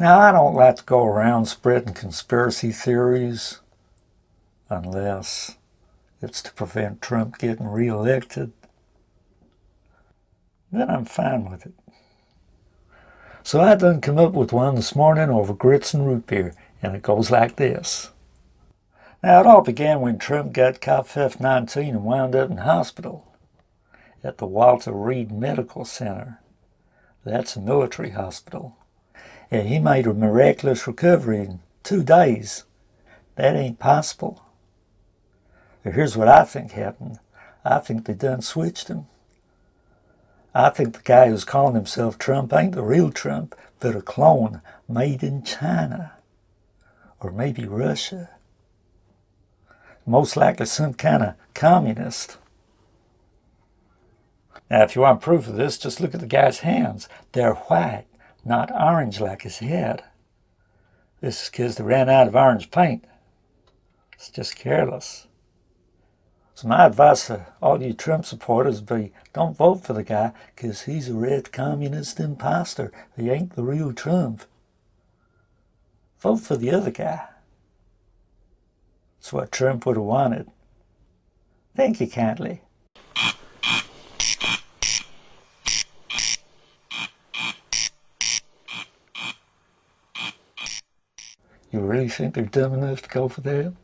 Now, I don't like to go around spreading conspiracy theories unless it's to prevent Trump getting reelected. Then I'm fine with it. So I done come up with one this morning over grits and root beer, and it goes like this. Now, it all began when Trump got COVID 19 and wound up in hospital at the Walter Reed Medical Center. That's a military hospital. And he made a miraculous recovery in two days. That ain't possible. here's what I think happened. I think they done switched him. I think the guy who's calling himself Trump ain't the real Trump, but a clone made in China. Or maybe Russia. Most likely some kind of communist. Now, if you want proof of this, just look at the guy's hands. They're white, not orange like his head. This is because they ran out of orange paint. It's just careless. So my advice to all you Trump supporters would be don't vote for the guy because he's a red communist impostor. He ain't the real Trump. Vote for the other guy. That's what Trump would have wanted. Thank you kindly. You really think they're dumb enough to go for that?